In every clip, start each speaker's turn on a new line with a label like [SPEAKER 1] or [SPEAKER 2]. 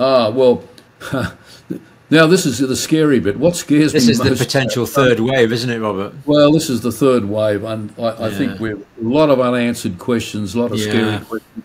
[SPEAKER 1] Ah, well, now this is the scary bit. What scares me?
[SPEAKER 2] this
[SPEAKER 1] me
[SPEAKER 2] is the potential third wave, isn't it, Robert?
[SPEAKER 1] Well, this is the third wave, and I, I
[SPEAKER 2] Yeah.
[SPEAKER 1] think we're a lot of unanswered questions, a lot of scary questions.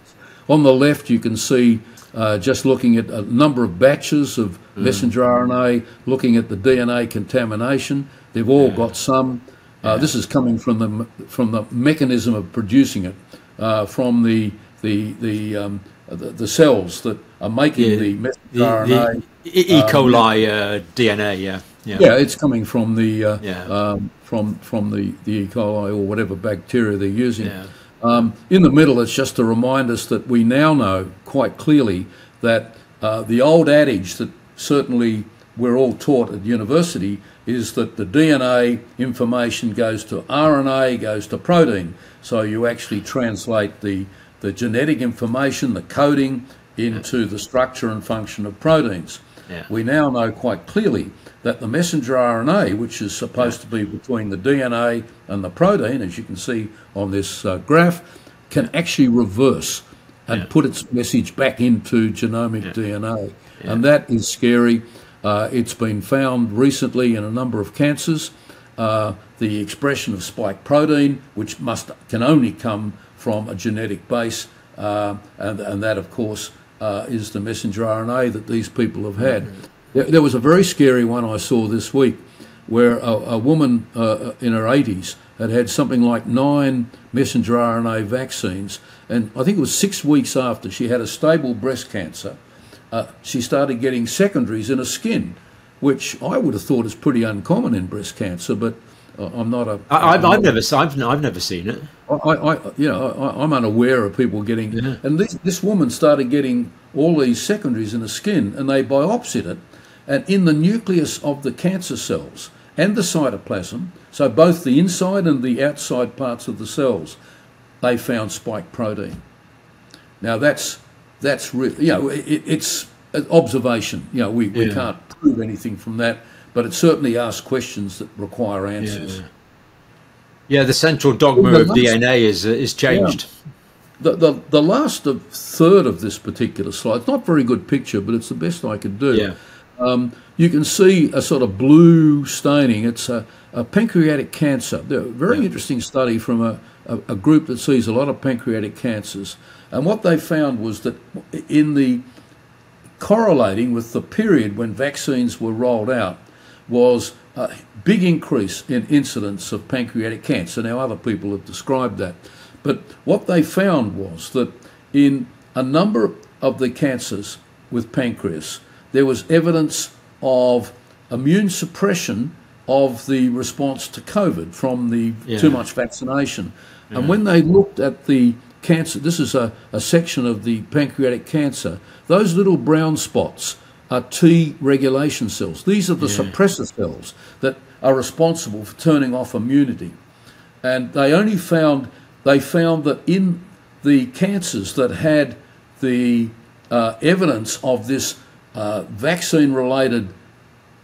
[SPEAKER 1] On the left, you can see uh, just looking at a number of batches of
[SPEAKER 2] Mm.
[SPEAKER 1] messenger RNA, looking at the DNA contamination. They've all got some. Uh, This is coming from the from the mechanism of producing it, uh, from the the the, um, the the cells that are making the
[SPEAKER 2] The,
[SPEAKER 1] RNA.
[SPEAKER 2] E. e. coli uh, DNA, yeah. Yeah.
[SPEAKER 1] Yeah, it's coming from the uh,
[SPEAKER 2] Yeah.
[SPEAKER 1] um, from from the, the E. coli or whatever bacteria they're using.
[SPEAKER 2] Yeah.
[SPEAKER 1] Um, in the middle, it's just to remind us that we now know quite clearly that uh, the old adage that certainly we're all taught at university is that the DNA information goes to RNA, goes to protein. So you actually translate the, the genetic information, the coding, into the structure and function of proteins.
[SPEAKER 2] Yeah.
[SPEAKER 1] We now know quite clearly that the messenger RNA, which is supposed to be between the DNA and the protein, as you can see on this uh, graph, can actually reverse and
[SPEAKER 2] Yeah.
[SPEAKER 1] put its message back into genomic DNA. And that is scary. Uh, it's been found recently in a number of cancers. Uh, the expression of spike protein, which must can only come from a genetic base, uh, and, and that, of course, uh, is the messenger RNA that these people have had. There, there was a very scary one I saw this week where a, a woman uh, in her 80s had had something like nine messenger RNA vaccines, and I think it was six weeks after she had a stable breast cancer, uh, she started getting secondaries in her skin, which I would have thought is pretty uncommon in breast cancer, but I'm not a.
[SPEAKER 2] I, I've, I've never, I've, I've never seen it.
[SPEAKER 1] I, I, you know, I, I'm unaware of people getting,
[SPEAKER 2] Yeah.
[SPEAKER 1] and this, this woman started getting all these secondaries in the skin, and they biopsied it, and in the nucleus of the cancer cells and the cytoplasm, so both the inside and the outside parts of the cells, they found spike protein. Now that's that's really, you know, it, it's observation. You know, we, we
[SPEAKER 2] Yeah.
[SPEAKER 1] can't prove anything from that, but it certainly asks questions that require answers.
[SPEAKER 2] Yeah. Yeah, the central dogma
[SPEAKER 1] Well,
[SPEAKER 2] of
[SPEAKER 1] the last-
[SPEAKER 2] DNA is uh, is changed.
[SPEAKER 1] The, the, the last of third of this particular slide, it's not a very good picture, but it's the best I could do.
[SPEAKER 2] Yeah.
[SPEAKER 1] Um, you can see a sort of blue staining. It's a, a pancreatic cancer. They're a very
[SPEAKER 2] Yeah.
[SPEAKER 1] interesting study from a, a, a group that sees a lot of pancreatic cancers. And what they found was that in the correlating with the period when vaccines were rolled out was a big increase in incidence of pancreatic cancer. Now, other people have described that. But what they found was that in a number of the cancers with pancreas, there was evidence of immune suppression of the response to COVID from the
[SPEAKER 2] Yeah.
[SPEAKER 1] too much vaccination. And when they looked at the cancer, this is a, a section of the pancreatic cancer, those little brown spots are T regulation cells. These are the suppressor cells that are responsible for turning off immunity. And they only found they found that in the cancers that had the uh, evidence of this uh, vaccine-related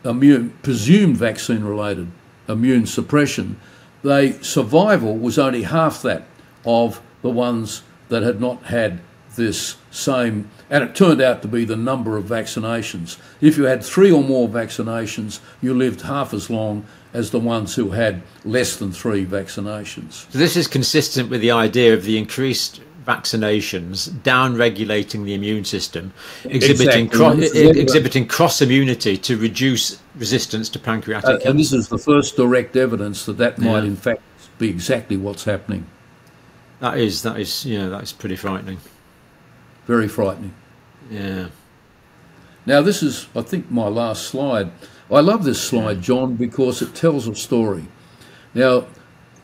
[SPEAKER 1] immune, presumed vaccine-related immune suppression, they survival was only half that of the ones that had not had this same, and it turned out to be the number of vaccinations. If you had three or more vaccinations, you lived half as long as the ones who had less than three vaccinations.
[SPEAKER 2] So this is consistent with the idea of the increased vaccinations down regulating the immune system, exhibiting
[SPEAKER 1] Exactly.
[SPEAKER 2] cro-
[SPEAKER 1] This is it.
[SPEAKER 2] exhibiting cross immunity to reduce resistance to pancreatic
[SPEAKER 1] Uh,
[SPEAKER 2] cancer.
[SPEAKER 1] and this is the first direct evidence that that might,
[SPEAKER 2] Yeah.
[SPEAKER 1] in fact, be exactly what's happening.
[SPEAKER 2] That is that is yeah that is pretty frightening.
[SPEAKER 1] Very frightening.
[SPEAKER 2] Yeah.
[SPEAKER 1] Now, this is, I think, my last slide. I love this slide, John, because it tells a story. Now,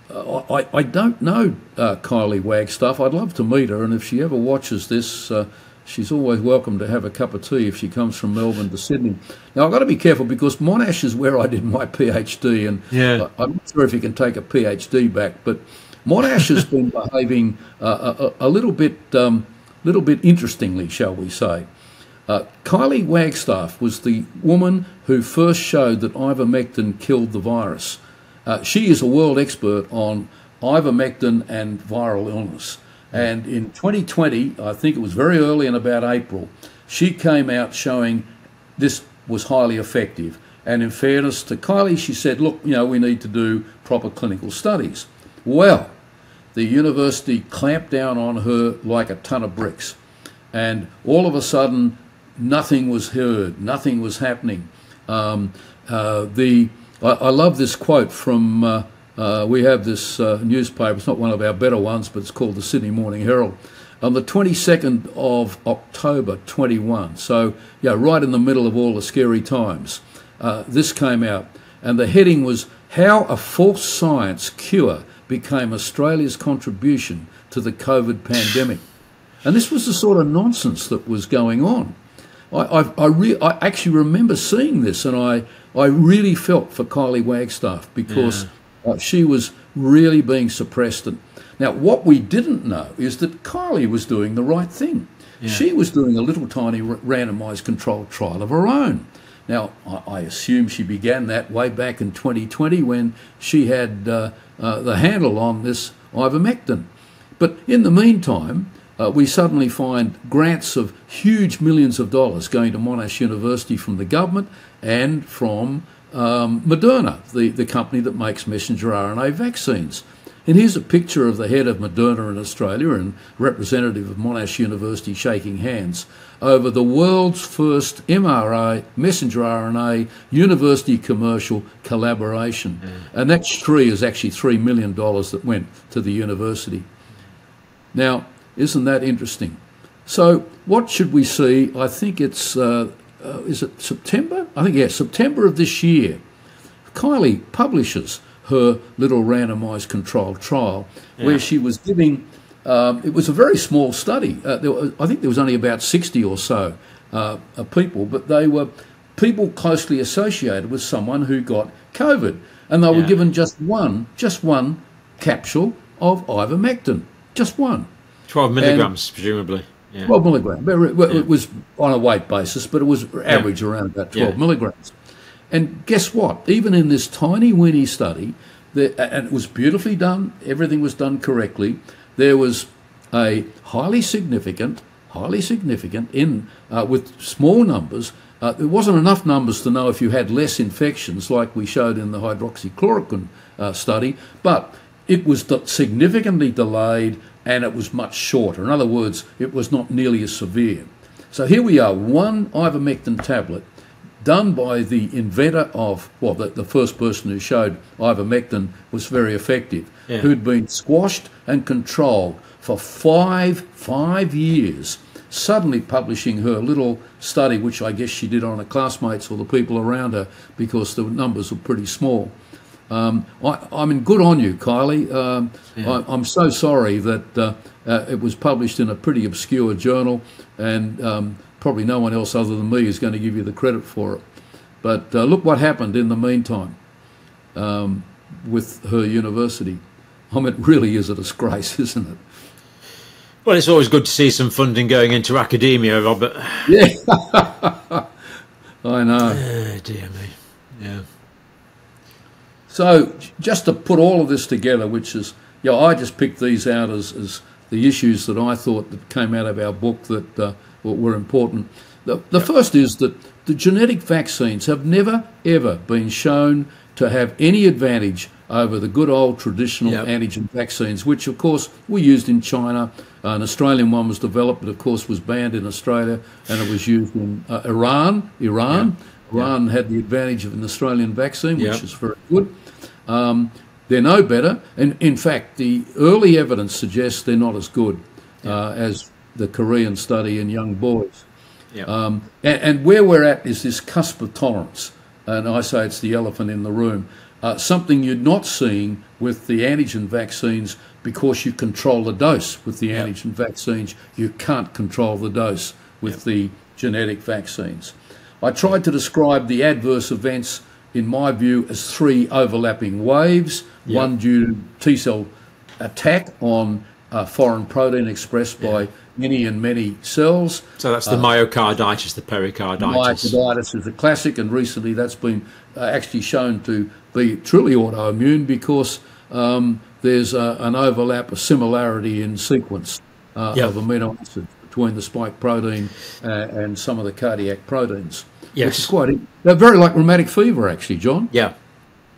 [SPEAKER 1] uh, I, I don't know uh, Kylie Wagstaff. I'd love to meet her, and if she ever watches this, uh, she's always welcome to have a cup of tea if she comes from Melbourne to Sydney. Now, I've got to be careful because Monash is where I did my PhD, and
[SPEAKER 2] Yeah.
[SPEAKER 1] I- I'm not sure if you can take a PhD back, but Monash has been behaving uh, a, a, a little bit, um, little bit interestingly, shall we say. Uh, Kylie Wagstaff was the woman who first showed that ivermectin killed the virus. Uh, she is a world expert on ivermectin and viral illness. And in 2020, I think it was very early in about April, she came out showing this was highly effective. And in fairness to Kylie, she said, look, you know, we need to do proper clinical studies. Well, the university clamped down on her like a ton of bricks. And all of a sudden, nothing was heard, nothing was happening. Um, uh, the I, I, love this quote from uh, uh, we have this uh, newspaper. It's not one of our better ones, but it's called the Sydney Morning Herald. On the 22nd of October 21, so yeah, right in the middle of all the scary times, uh, this came out, and the heading was "How a False Science Cure Became Australia's Contribution to the COVID Pandemic," and this was the sort of nonsense that was going on. I, I, I, re- I actually remember seeing this, and I, I really felt for Kylie Wagstaff because yeah. uh, she was really being suppressed. And now, what we didn't know is that Kylie was doing the right thing. Yeah. She was doing a little tiny randomised controlled trial of her own. Now, I, assume she began that way back in 2020 when she had uh, uh, the handle on this ivermectin. But in the meantime, uh, we suddenly find grants of huge millions of dollars going to Monash University from the government and from um, Moderna, the, the company that makes messenger RNA vaccines. And here's a picture of the head of Moderna in Australia and representative of Monash University shaking hands over the world's first mRNA, messenger RNA, university commercial collaboration. Mm. And that tree is actually $3 million that went to the university. Now, isn't that interesting? So, what should we see? I think it's, uh, uh, is it September? I think, yes, yeah, September of this year. Kylie publishes her little randomized controlled trial yeah. where she was giving, um, it was a very small study. Uh, was, I think there was only about 60 or so uh, people, but they were people closely associated with someone who got COVID. And they were given just one, just one capsule of ivermectin, just one.
[SPEAKER 2] 12 milligrams, and presumably.
[SPEAKER 1] Yeah. 12 milligrams. It, yeah. was on a weight basis, but it was average yeah. around about 12 milligrams. And guess what? Even in this tiny, weeny study, there, and it was beautifully done, everything was done correctly, there was a highly significant, highly significant, in uh, with small numbers, uh, there wasn't enough numbers to know if you had less infections, like we showed in the hydroxychloroquine uh, study, but it was significantly delayed and it was much shorter. In other words, it was not nearly as severe. So here we are, one ivermectin tablet done by the inventor of, well, the, the first person who showed ivermectin was very effective, yeah. who'd been squashed and controlled for five, five years, suddenly publishing her little study, which I guess she did on her classmates or the people around her because the numbers were pretty small. Um, I, I, mean, good on you, Kylie. Um, yeah. I, am so sorry that uh, uh, it was published in a pretty obscure journal, and um, probably no one else other than me is going to give you the credit for it. But uh, look what happened in the meantime um, with her university. I mean, it really is a disgrace, isn't it?
[SPEAKER 2] Well, it's always good to see some funding going into academia, Robert.
[SPEAKER 1] Yeah, I know.
[SPEAKER 2] Oh, dear me. Yeah.
[SPEAKER 1] So, just to put all of this together, which is, yeah, I just picked these out as, as the issues that I thought that came out of our book that uh, were important. The, the first is that the genetic vaccines have never, ever been shown to have any advantage over the good old traditional yep. antigen vaccines, which of course were used in China. Uh, an Australian one was developed, but of course was banned in Australia, and it was used in uh, Iran. Iran, yep. Iran yep. had the advantage of an Australian vaccine, which is very good. Um, they're no better, and in fact, the early evidence suggests they're not as good uh, as the Korean study in young boys. Um, and, and, where we're at is this cusp of tolerance, and I say it's the elephant in the room. Uh, something you're not seeing with the antigen vaccines because you control the dose. With the yep. antigen vaccines, you can't control the dose with yep. the genetic vaccines. I tried to describe the adverse events in my view, as three overlapping waves. Yep. One due to T cell attack on uh, foreign protein expressed by yeah. Many and many cells.
[SPEAKER 2] So that's the uh, myocarditis, the pericarditis.
[SPEAKER 1] Myocarditis is a classic, and recently that's been uh, actually shown to be truly autoimmune because um, there's an overlap, a similarity in sequence uh, yep. of amino acids between the spike protein uh, and some of the cardiac proteins.
[SPEAKER 2] Yes.
[SPEAKER 1] Which is quite, they're very like rheumatic fever, actually, John,
[SPEAKER 2] Yeah.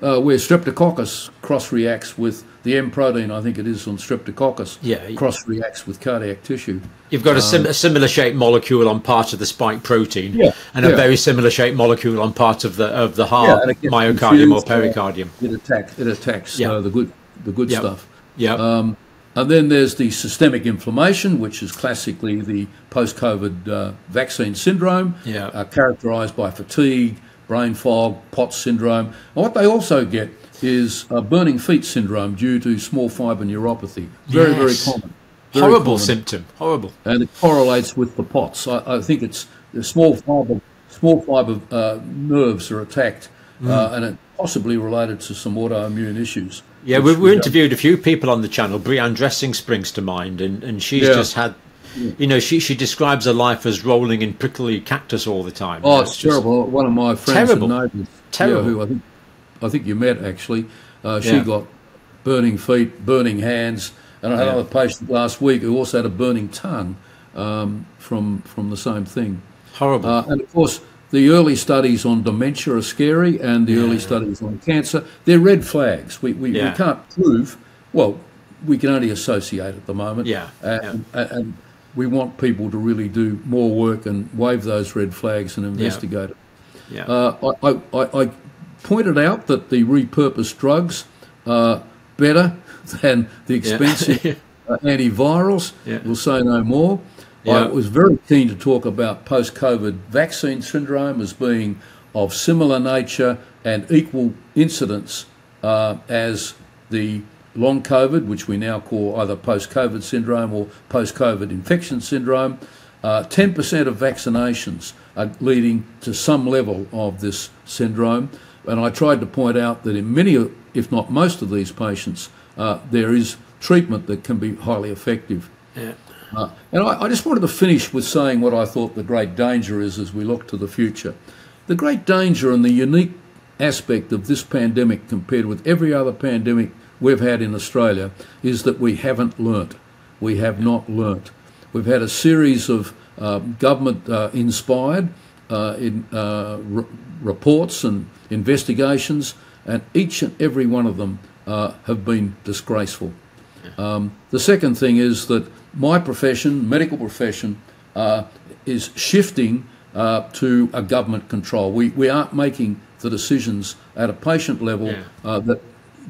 [SPEAKER 1] uh, where streptococcus cross reacts with the M protein, I think it is on streptococcus,
[SPEAKER 2] Yeah.
[SPEAKER 1] cross reacts with cardiac tissue.
[SPEAKER 2] You've got a, sim- a similar shaped molecule on part of the spike protein,
[SPEAKER 1] Yeah,
[SPEAKER 2] and a very similar shaped molecule on part of the of the heart,
[SPEAKER 1] gets
[SPEAKER 2] myocardium or pericardium.
[SPEAKER 1] It attacks, it attacks
[SPEAKER 2] Yeah.
[SPEAKER 1] uh, the good, the good
[SPEAKER 2] Yeah.
[SPEAKER 1] stuff.
[SPEAKER 2] Yeah,
[SPEAKER 1] Um, and then there's the systemic inflammation, which is classically the post-COVID uh, vaccine syndrome,
[SPEAKER 2] Yeah.
[SPEAKER 1] uh, characterised by fatigue, brain fog, POTS syndrome. And what they also get is uh, burning feet syndrome due to small fibre neuropathy. Very, very common. Very
[SPEAKER 2] horrible
[SPEAKER 1] common.
[SPEAKER 2] symptom. Horrible.
[SPEAKER 1] And it correlates with the POTS. I, I think it's the small fibre, small fibre uh, nerves are attacked,
[SPEAKER 2] Mm.
[SPEAKER 1] uh, and it possibly related to some autoimmune issues.
[SPEAKER 2] Yeah, we, we interviewed a few people on the channel. Brianne Dressen springs to mind, and, and she's
[SPEAKER 1] Yeah.
[SPEAKER 2] just had, you know, she, she describes her life as rolling in prickly cactus all the time.
[SPEAKER 1] Oh,
[SPEAKER 2] It's
[SPEAKER 1] it's terrible. One of my friends
[SPEAKER 2] Terrible.
[SPEAKER 1] and neighbours,
[SPEAKER 2] Terrible.
[SPEAKER 1] yeah, who I think, I think you met actually, uh, she
[SPEAKER 2] Yeah.
[SPEAKER 1] got burning feet, burning hands, and I had
[SPEAKER 2] Yeah.
[SPEAKER 1] another patient last week who also had a burning tongue um, from from the same thing.
[SPEAKER 2] Horrible.
[SPEAKER 1] Uh, and of course, the early studies on dementia are scary, and the early studies on cancer, they're red flags. We, we,
[SPEAKER 2] Yeah.
[SPEAKER 1] we can't prove, well, we can only associate at the moment.
[SPEAKER 2] Yeah,
[SPEAKER 1] And, and we want people to really do more work and wave those red flags and investigate it.
[SPEAKER 2] yeah.
[SPEAKER 1] Uh, I, I- I pointed out that the repurposed drugs are better than the expensive uh, antivirals.
[SPEAKER 2] Yeah.
[SPEAKER 1] We'll say no more. I was very keen to talk about post COVID vaccine syndrome as being of similar nature and equal incidence uh, as the long COVID, which we now call either post COVID syndrome or post COVID infection syndrome. Uh, 10% of vaccinations are leading to some level of this syndrome. And I tried to point out that in many, if not most of these patients, uh, there is treatment that can be highly effective.
[SPEAKER 2] yeah.
[SPEAKER 1] Uh, and I, I just wanted to finish with saying what I thought the great danger is as we look to the future. The great danger and the unique aspect of this pandemic compared with every other pandemic we've had in Australia is that we haven't learnt. We have not learnt. We've had a series of uh, government uh, inspired uh, in, uh, reports and investigations, and each and every one of them uh, have been disgraceful. Um, the second thing is that my profession, medical profession, uh, is shifting uh, to a government control. We, we aren't making the decisions at a patient level.
[SPEAKER 2] Yeah.
[SPEAKER 1] Uh, that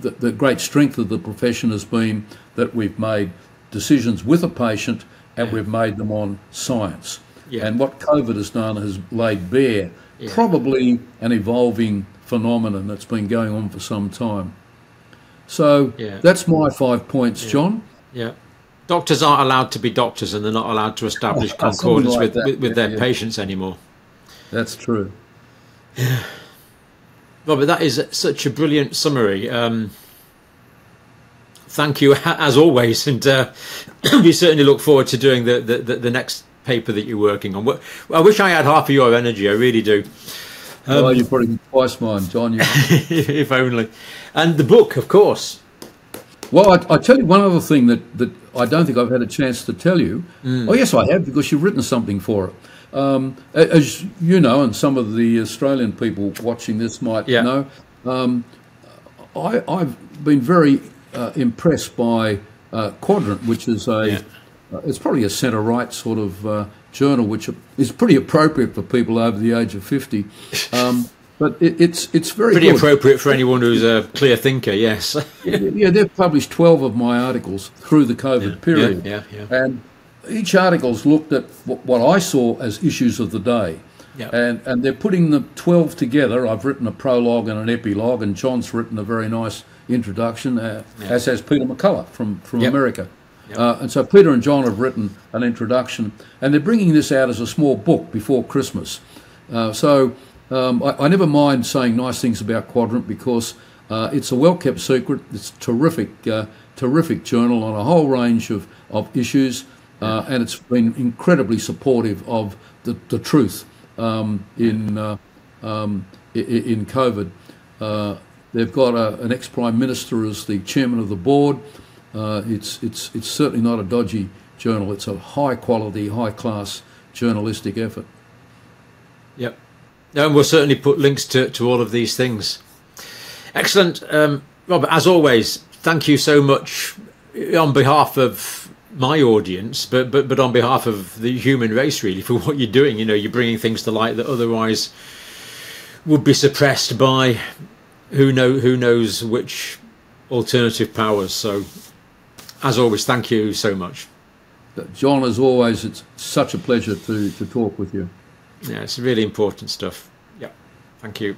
[SPEAKER 1] the, the great strength of the profession has been that we've made decisions with a patient and we've made them on science.
[SPEAKER 2] Yeah.
[SPEAKER 1] And what COVID has done has laid bare probably an evolving phenomenon that's been going on for some time. So
[SPEAKER 2] Yeah.
[SPEAKER 1] that's my five points, John.
[SPEAKER 2] Yeah. Doctors aren't allowed to be doctors and they're not allowed to establish
[SPEAKER 1] Oh,
[SPEAKER 2] concordance
[SPEAKER 1] like
[SPEAKER 2] with, with, with their
[SPEAKER 1] yeah.
[SPEAKER 2] patients anymore.
[SPEAKER 1] That's true.
[SPEAKER 2] Robert, that is such a brilliant summary. Um, thank you, as always. And uh, we certainly look forward to doing the, the, the next paper that you're working on. Well, I wish I had half of your energy, I really do. Um,
[SPEAKER 1] oh, you've probably twice mine, John.
[SPEAKER 2] If only. And the book, of course.
[SPEAKER 1] well, I, I tell you one other thing that, that I don't think I've had a chance to tell you.
[SPEAKER 2] Mm.
[SPEAKER 1] Oh, yes, I have, because you've written something for it. Um, as you know, and some of the Australian people watching this might
[SPEAKER 2] Yeah.
[SPEAKER 1] know, um, I, I've been very uh, impressed by uh, Quadrant, which is a,
[SPEAKER 2] Yeah.
[SPEAKER 1] Uh, it's probably a centre right sort of uh, journal, which is pretty appropriate for people over the age of 50. Um, but it, it's, it's very
[SPEAKER 2] Pretty
[SPEAKER 1] good.
[SPEAKER 2] appropriate for anyone who's a clear thinker, yes.
[SPEAKER 1] Yeah, they've published 12 of my articles through the COVID period.
[SPEAKER 2] yeah, yeah.
[SPEAKER 1] And each article's looked at wh- what I saw as issues of the day.
[SPEAKER 2] Yeah.
[SPEAKER 1] And, and they're putting the 12 together. I've written a prologue and an epilogue, and John's written a very nice introduction, uh, as has Peter McCullough from, from
[SPEAKER 2] Yep.
[SPEAKER 1] America. Uh, and so Peter and John have written an introduction, and they're bringing this out as a small book before Christmas. Uh, so um, I, I never mind saying nice things about Quadrant because uh, it's a well-kept secret. It's a terrific, uh, terrific journal on a whole range of, of issues, uh, and it's been incredibly supportive of the, the truth um, in uh, um, in COVID. Uh, they've got a, an ex-prime minister as the chairman of the board. Uh, it's it's it's certainly not a dodgy journal. It's a high quality, high class journalistic effort.
[SPEAKER 2] Yep. And we'll certainly put links to, to all of these things. Excellent. Um, Robert, as always, thank you so much on behalf of my audience, but, but, but on behalf of the human race, really, for what you're doing. You know, you're bringing things to light that otherwise would be suppressed by who know who knows which alternative powers. So, as always, thank you so much.
[SPEAKER 1] John, as always, it's such a pleasure to, to talk with you.
[SPEAKER 2] Yeah, it's really important stuff. Yeah, thank you.